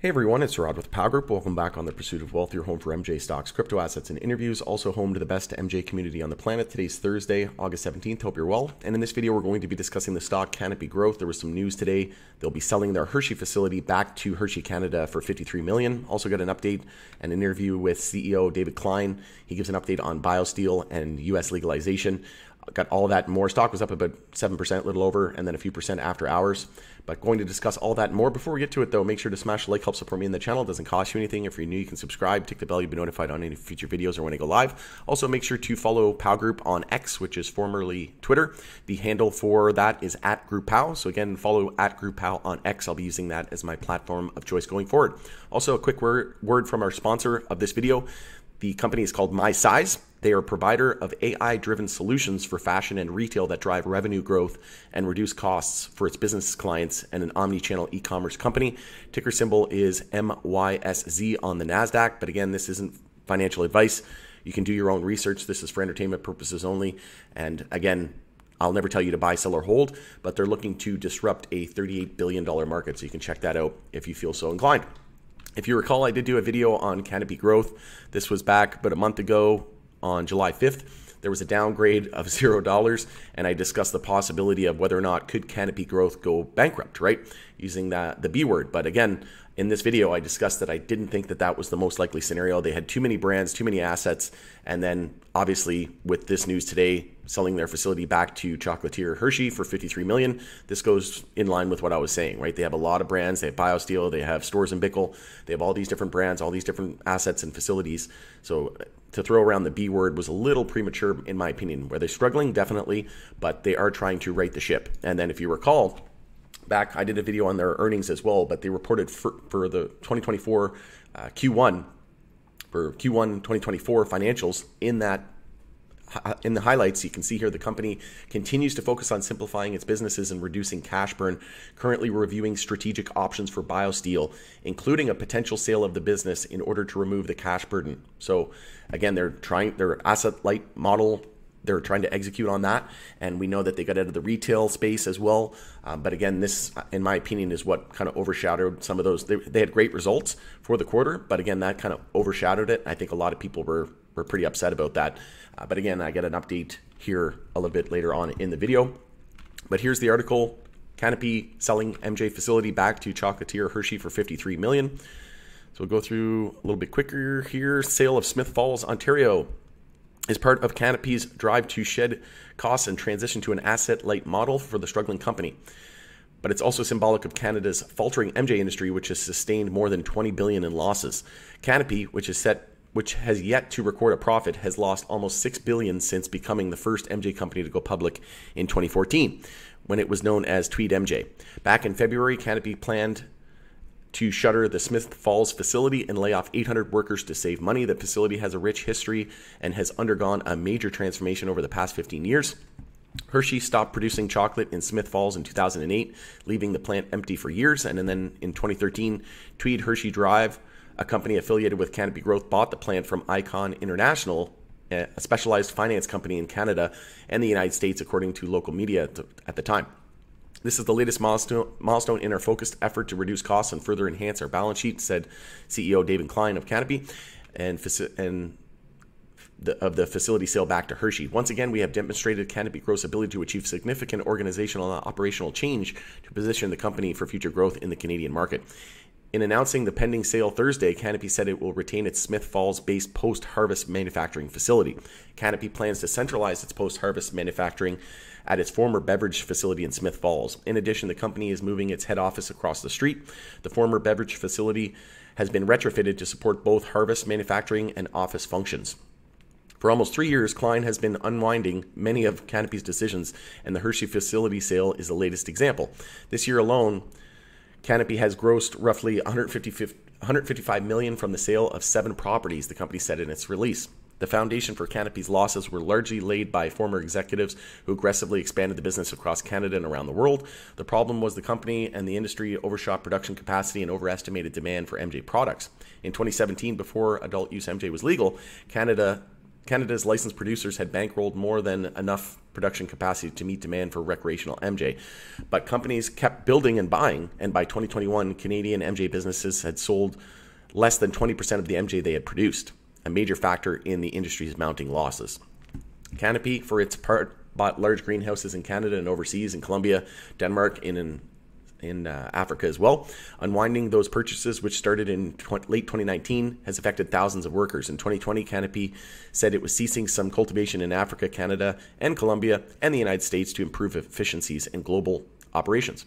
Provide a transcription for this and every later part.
Hey everyone, it's Rod with POW Group. Welcome back on the Pursuit of Wealth, your home for MJ stocks, crypto assets, and interviews. Also home to the best MJ community on the planet. Today's Thursday, August 17th. Hope you're well. And in this video, we're going to be discussing the stock Canopy Growth. There was some news today. They'll be selling their Hershey facility back to Hershey Canada for 53 million. Also got an update, an interview with CEO David Klein. He gives an update on BioSteel and U.S. legalization got all that more. Stock was up about 7%, a little over, and then a few percent after hours. But going to discuss all that more. Before we get to it, though, make sure to smash the like, help support me in the channel. It doesn't cost you anything. If you're new, you can subscribe, tick the bell, you'll be notified on any future videos or when I go live. Also, make sure to follow POW Group on X, which is formerly Twitter. The handle for that is at Group POW. So again, follow at Group POW on X. I'll be using that as my platform of choice going forward. Also, a quick word, word from our sponsor of this video. The company is called My Size. They are a provider of AI driven solutions for fashion and retail that drive revenue growth and reduce costs for its business clients and an omni channel e commerce company. Ticker symbol is MYSZ on the NASDAQ. But again, this isn't financial advice. You can do your own research. This is for entertainment purposes only. And again, I'll never tell you to buy, sell, or hold, but they're looking to disrupt a $38 billion market. So you can check that out if you feel so inclined. If you recall, I did do a video on Canopy Growth. This was back but a month ago on July 5th. There was a downgrade of zero dollars, and I discussed the possibility of whether or not could Canopy Growth go bankrupt, right? Using that the B word. But again, in this video, I discussed that I didn't think that that was the most likely scenario. They had too many brands, too many assets, and then obviously with this news today, selling their facility back to chocolatier Hershey for 53 million, this goes in line with what I was saying, right? They have a lot of brands. They have BioSteel, they have Storz & Bickel, they have all these different brands, all these different assets and facilities. So to throw around the B word was a little premature, in my opinion. Were they struggling? Definitely, but they are trying to right the ship. And then if you recall, back, I did a video on their earnings as well, but they reported for, for the 2024 uh, Q1 for Q1 2024 financials in that in the highlights, you can see here the company continues to focus on simplifying its businesses and reducing cash burn, currently reviewing strategic options for BioSteel, including a potential sale of the business in order to remove the cash burden. So, again, they're trying their asset light model they're trying to execute on that. And we know that they got out of the retail space as well. Um, but again, this, in my opinion, is what kind of overshadowed some of those. They, they, had great results for the quarter, but again, that kind of overshadowed it. I think a lot of people were, were pretty upset about that. Uh, but again, I get an update here a little bit later on in the video. But here's the article Canopy selling MJ facility back to chocolatier Hershey for 53 million. So we'll go through a little bit quicker here. Sale of Smith Falls, Ontario is part of Canopy's drive to shed costs and transition to an asset light model for the struggling company. But it's also symbolic of Canada's faltering MJ industry, which has sustained more than 20 billion in losses. Canopy, which is set which has yet to record a profit, has lost almost 6 billion since becoming the first MJ company to go public in 2014, when it was known as Tweed MJ. Back in February, Canopy planned to shutter the Smith Falls facility and lay off 800 workers to save money. The facility has a rich history and has undergone a major transformation over the past 15 years. Hershey stopped producing chocolate in Smith Falls in 2008, leaving the plant empty for years. And then in 2013, Tweed Hershey Drive, a company affiliated with Canopy Growth, bought the plant from Icon International, a specialized finance company in Canada and the United States, according to local media at the time. This is the latest milestone, in our focused effort to reduce costs and further enhance our balance sheet, said CEO David Klein of Canopy and, and the, of the facility sale back to Hershey. Once again, we have demonstrated Canopy Growth's ability to achieve significant organizational and operational change to position the company for future growth in the Canadian market. In announcing the pending sale Thursday, Canopy said it will retain its Smith Falls based post harvest manufacturing facility. Canopy plans to centralize its post harvest manufacturing at its former beverage facility in Smith Falls. In addition, the company is moving its head office across the street. The former beverage facility has been retrofitted to support both harvest manufacturing and office functions. For almost three years, Klein has been unwinding many of Canopy's decisions, and the Hershey facility sale is the latest example. This year alone, Canopy has grossed roughly 155 million from the sale of seven properties, the company said in its release. The foundation for Canopy's losses were largely laid by former executives who aggressively expanded the business across Canada and around the world. The problem was the company and the industry overshot production capacity and overestimated demand for MJ products. In 2017, before adult use MJ was legal, Canada Canada's licensed producers had bankrolled more than enough production capacity to meet demand for recreational MJ. But companies kept building and buying, and by 2021, Canadian MJ businesses had sold less than 20% of the MJ they had produced, a major factor in the industry's mounting losses. Canopy, for its part, bought large greenhouses in Canada and overseas in Colombia, Denmark, in an in uh, Africa as well. Unwinding those purchases, which started in tw- late 2019, has affected thousands of workers. In 2020, Canopy said it was ceasing some cultivation in Africa, Canada, and Colombia, and the United States to improve efficiencies in global operations.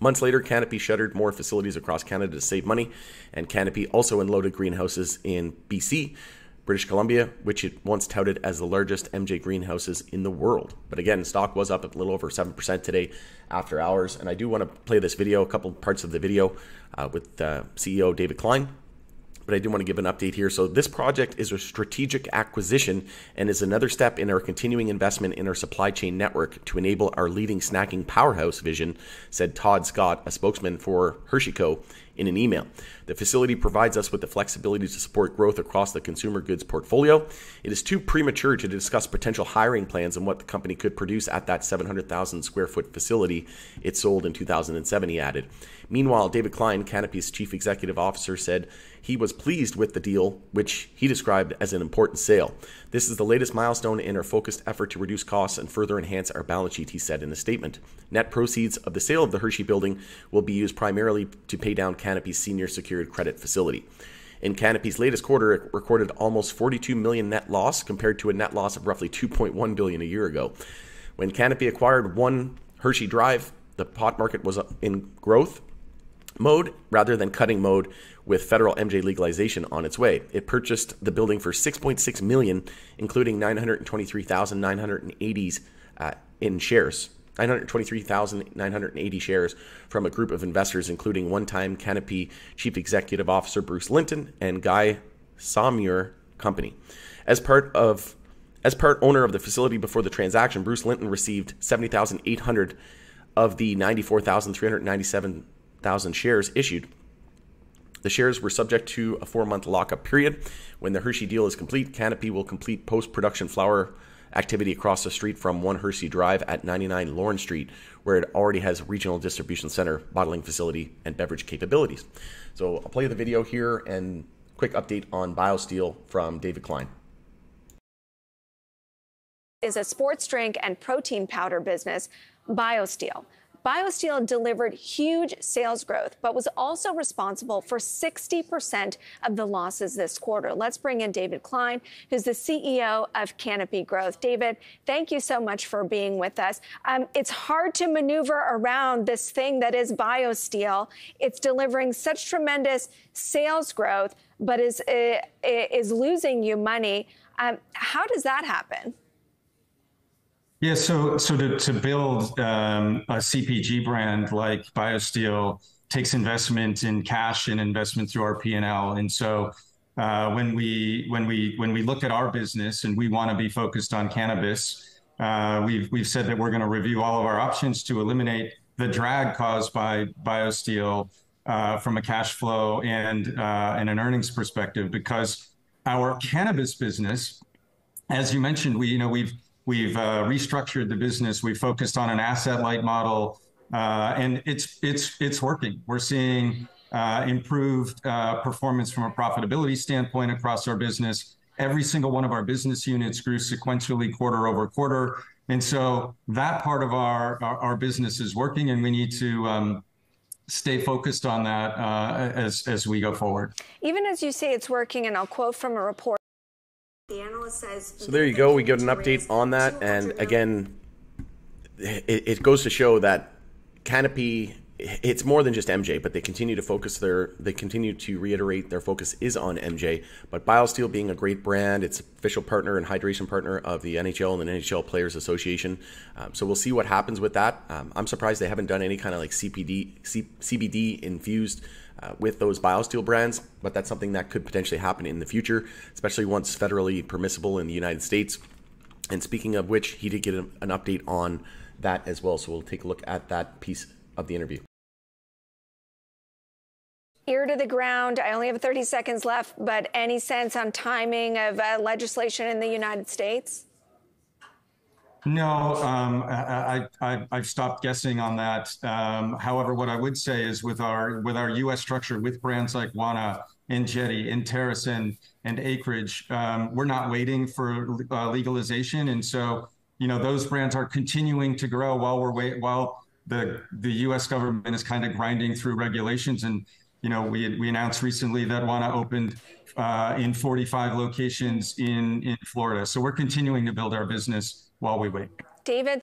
Months later, Canopy shuttered more facilities across Canada to save money, and Canopy also unloaded greenhouses in BC, British Columbia, which it once touted as the largest MJ greenhouses in the world. But again, stock was up a little over 7% today after hours. And I do want to play this video, a couple parts of the video uh, with uh, CEO David Klein but I do want to give an update here. So, this project is a strategic acquisition and is another step in our continuing investment in our supply chain network to enable our leading snacking powerhouse vision, said Todd Scott, a spokesman for Hershey Co., in an email. The facility provides us with the flexibility to support growth across the consumer goods portfolio. It is too premature to discuss potential hiring plans and what the company could produce at that 700,000 square foot facility it sold in 2007, he added. Meanwhile, David Klein, Canopy's chief executive officer, said he was pleased with the deal, which he described as an important sale. This is the latest milestone in our focused effort to reduce costs and further enhance our balance sheet, he said in a statement. Net proceeds of the sale of the Hershey building will be used primarily to pay down Canopy's senior secured credit facility. In Canopy's latest quarter, it recorded almost 42 million net loss compared to a net loss of roughly 2.1 billion a year ago. When Canopy acquired One Hershey Drive, the pot market was in growth mode rather than cutting mode with federal MJ legalization on its way. It purchased the building for 6.6 million, including 923,980 uh, in shares. 923,980 shares from a group of investors, including one-time Canopy Chief Executive Officer Bruce Linton and Guy Saumur Company. As part of as part owner of the facility before the transaction, Bruce Linton received 70,800 of the 94,397,000 shares issued. The shares were subject to a four month lockup period. When the Hershey deal is complete, Canopy will complete post production flower activity across the street from One Hershey Drive at 99 Lawrence Street, where it already has regional distribution center, bottling facility, and beverage capabilities. So I'll play the video here and quick update on BioSteel from David Klein. Is a sports drink and protein powder business, BioSteel. BioSteel delivered huge sales growth, but was also responsible for 60% of the losses this quarter. Let's bring in David Klein, who's the CEO of Canopy Growth. David, thank you so much for being with us. Um, it's hard to maneuver around this thing that is BioSteel. It's delivering such tremendous sales growth, but is, uh, is losing you money. Um, how does that happen? Yeah, so so to to build um, a CPG brand like BioSteel takes investment in cash and investment through our P and L, and so uh, when we when we when we look at our business and we want to be focused on cannabis, uh, we've we've said that we're going to review all of our options to eliminate the drag caused by BioSteel uh, from a cash flow and uh, and an earnings perspective, because our cannabis business, as you mentioned, we you know we've We've uh, restructured the business. We focused on an asset-light model, uh, and it's it's it's working. We're seeing uh, improved performance from a profitability standpoint across our business. Every single one of our business units grew sequentially quarter over quarter. And so that part of our our business is working, and we need to um, stay focused on that as as we go forward. Even as you say it's working, and I'll quote from a report. The analyst says. So there you go. We get an update on that, and again, it, it goes to show that Canopy it's more than just MJ, but they continue to focus their they continue to reiterate their focus is on MJ. But BioSteel being a great brand, it's official partner and hydration partner of the NHL and the NHL Players Association. Um, so we'll see what happens with that. Um, I'm surprised they haven't done any kind of like CPD C, CBD infused uh, with those BioSteel brands, but that's something that could potentially happen in the future, especially once federally permissible in the United States. And speaking of which, he did get an update on that as well. So we'll take a look at that piece of the interview. ear to the ground. I only have 30 seconds left, but any sense on timing of uh, legislation in the United States? No, um, I, I've stopped guessing on that. Um, however, what I would say is with our with our U.S. structure, with brands like Wana and Jetty and TerrAscend and Acreage, um, we're not waiting for uh, legalization, and so you know those brands are continuing to grow while we're wait while the the U.S. government is kind of grinding through regulations and you know, we we announced recently that Wana opened uh, in 45 locations in in Florida. So we're continuing to build our business while we wait. David.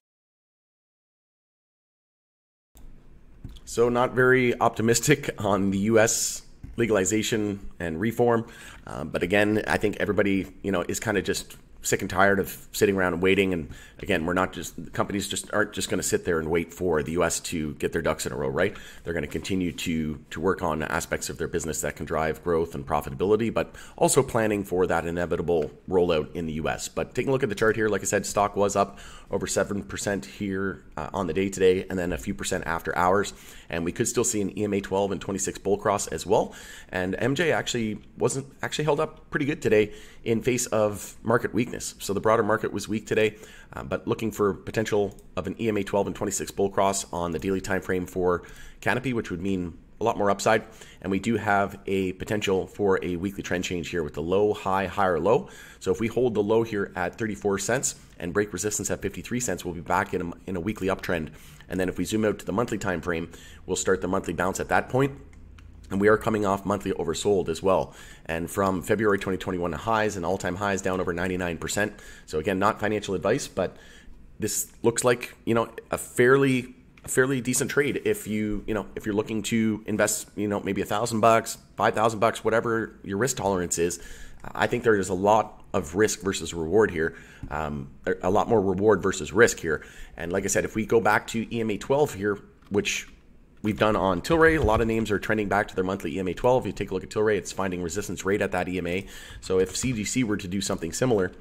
So not very optimistic on the U.S. legalization and reform, uh, but again, I think everybody you know is kind of just sick and tired of sitting around and waiting. And again, we're not just companies just aren't just going to sit there and wait for the U.S. to get their ducks in a row, right? They're going to continue to to work on aspects of their business that can drive growth and profitability, but also planning for that inevitable rollout in the U.S. But taking a look at the chart here, like I said, stock was up over seven percent here uh, on the day today, and then a few percent after hours. And we could still see an EMA 12 and 26 bull cross as well. And MJ actually wasn't actually held up pretty good today in face of market weakness. So the broader market was weak today, uh, but looking for potential of an EMA 12 and 26 bull cross on the daily time frame for Canopy, which would mean a lot more upside. And we do have a potential for a weekly trend change here with the low, high, higher, low. So if we hold the low here at 34 cents and break resistance at 53 cents, we'll be back in a, in a weekly uptrend. And then if we zoom out to the monthly time frame, we'll start the monthly bounce at that point. and we are coming off monthly oversold as well. And from February 2021 highs and all time highs down over 99%. So, again, not financial advice, but this looks like, you know, a fairly fairly decent trade if you you know if you're looking to invest you know maybe a thousand bucks five thousand bucks whatever your risk tolerance is i think there is a lot of risk versus reward here um, a lot more reward versus risk here and like i said if we go back to ema 12 here which we've done on Tilray. A lot of names are trending back to their monthly EMA 12. If you take a look at Tilray, it's finding resistance rate at that EMA. So if CGC were to do something similar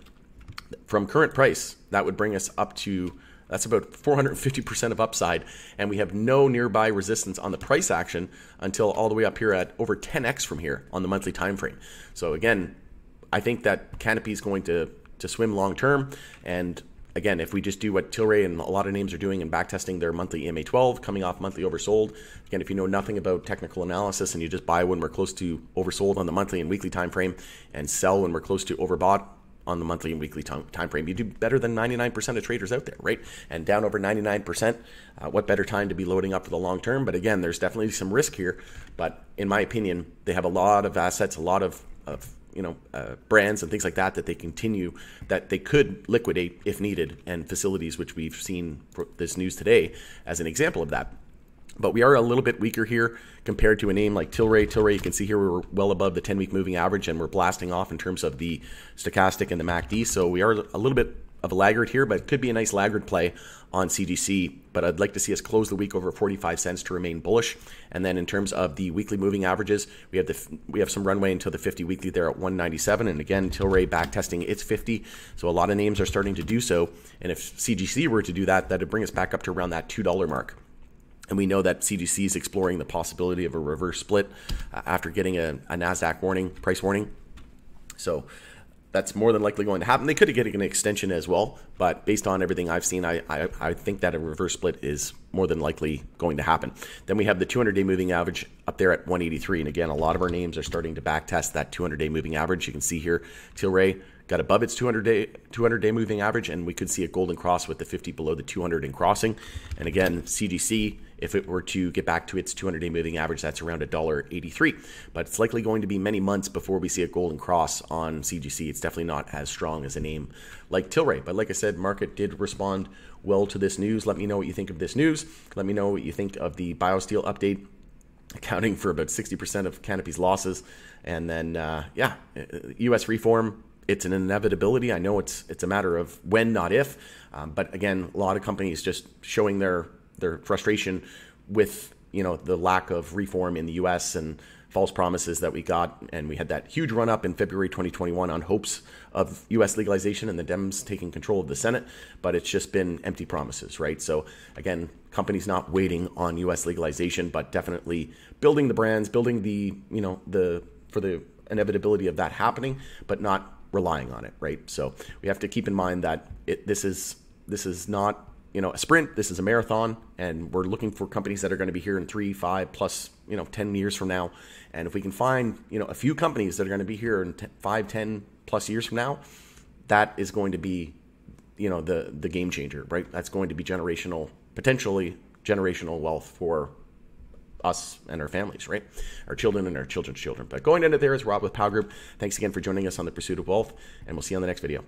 from current price, that would bring us up to that's about 450% of upside, and we have no nearby resistance on the price action until all the way up here at over 10x from here on the monthly time frame. So again, I think that Canopy is going to to swim long term, and again, if we just do what Tilray and a lot of names are doing and backtesting their monthly EMA 12, coming off monthly oversold. Again, if you know nothing about technical analysis and you just buy when we're close to oversold on the monthly and weekly time frame and sell when we're close to overbought on the monthly and weekly time, time frame, you do better than 99% of traders out there, right? And down over 99%, uh, what better time to be loading up for the long term? But again, there's definitely some risk here. But in my opinion, they have a lot of assets, a lot of, of you know uh, brands and things like that that they continue that they could liquidate if needed and facilities which we've seen this news today as an example of that but we are a little bit weaker here compared to a name like Tilray. Tilray, you can see here we're well above the 10 week moving average and we're blasting off in terms of the stochastic and the MACD. So we are a little bit of a laggard here, but it could be a nice laggard play on CGC. But I'd like to see us close the week over 45 cents to remain bullish. And then in terms of the weekly moving averages, we have the we have some runway until the 50 weekly there at 197. And again, Tilray back testing its 50. So a lot of names are starting to do so. And if CGC were to do that, that would bring us back up to around that $2 mark. And we know that CGC is exploring the possibility of a reverse split uh, after getting a, a NASDAQ warning, price warning. So that's more than likely going to happen. They could get an extension as well, but based on everything I've seen, I, I, I, think that a reverse split is more than likely going to happen. Then we have the 200 day moving average up there at 183. And again, a lot of our names are starting to back test that 200 day moving average. You can see here, Tilray got above its 200 day 200 day moving average, and we could see a golden cross with the 50 below the 200 and crossing. And again, CGC if it were to get back to its 200 day moving average, that's around $1.83. But it's likely going to be many months before we see a golden cross on CGC. It's definitely not as strong as a name like Tilray. But like I said, market did respond well to this news. Let me know what you think of this news. Let me know what you think of the BioSteel update accounting for about 60% of Canopy's losses. And then, uh, yeah, U.S. reform. It's an inevitability. I know it's it's a matter of when, not if. Um, but again, a lot of companies just showing their their frustration with you know the lack of reform in the U.S. and false promises that we got, and we had that huge run up in February 2021 on hopes of U.S. legalization and the Dems taking control of the Senate, but it's just been empty promises, right? So again, companies not waiting on U.S. legalization, but definitely building the brands, building the you know the for the inevitability of that happening, but not relying on it, right? So we have to keep in mind that it, this is this is not you know a sprint. This is a marathon, and we're looking for companies that are going to be here in three, five plus you know ten years from now. And if we can find you know a few companies that are going to be here in t- five, ten plus years from now, that is going to be you know the the game changer, right? That's going to be generational, potentially generational wealth for us and our families, right? Our children and our children's children. But going into there is Rob with POW Group. Thanks again for joining us on the Pursuit of Wealth, and we'll see you on the next video.